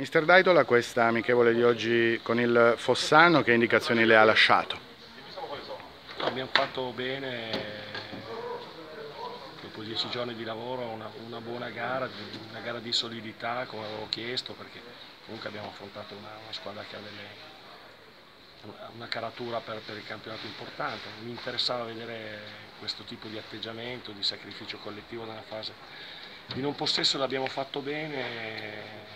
Mister Daitola, questa amichevole di oggi con il Fossano, che indicazioni le ha lasciato? Abbiamo fatto bene, dopo dieci giorni di lavoro, una, una buona gara, una gara di solidità come avevo chiesto, perché comunque abbiamo affrontato una, una squadra che ha delle, una caratura per, per, il campionato importante. Mi interessava vedere questo tipo di atteggiamento, di sacrificio collettivo nella fase di non possesso l'abbiamo fatto bene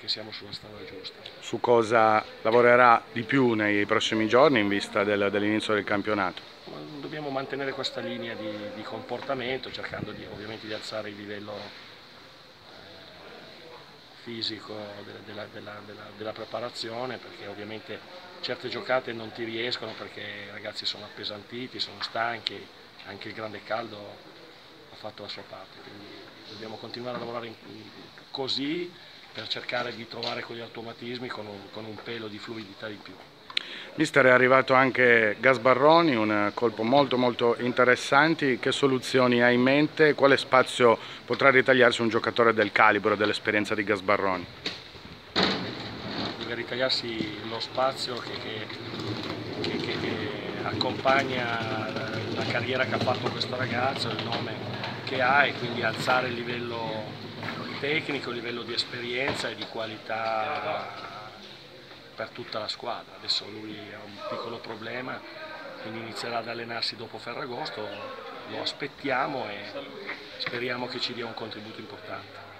che siamo sulla strada giusta. Su cosa lavorerà di più nei prossimi giorni in vista del, dell'inizio del campionato? Dobbiamo mantenere questa linea di, di comportamento cercando di, ovviamente di alzare il livello eh, fisico della, della, della, della, preparazione perché ovviamente certe giocate non ti riescono perché i ragazzi sono appesantiti, sono stanchi, anche il grande caldo ha fatto la sua parte, quindi dobbiamo continuare a lavorare in, così per cercare di trovare quegli automatismi con un, con un pelo di fluidità in più. Mister è arrivato anche Gasbarroni, un colpo molto molto interessante, che soluzioni ha in mente, quale spazio potrà ritagliarsi un giocatore del calibro dell'esperienza di Gasbarroni? Deve ritagliarsi lo spazio che, che, che, che accompagna la carriera che ha fatto questo ragazzo, il nome che ha e quindi alzare il livello tecnico, livello di esperienza e di qualità per tutta la squadra. Adesso lui ha un piccolo problema, quindi inizierà ad allenarsi dopo Ferragosto, lo aspettiamo e speriamo che ci dia un contributo importante.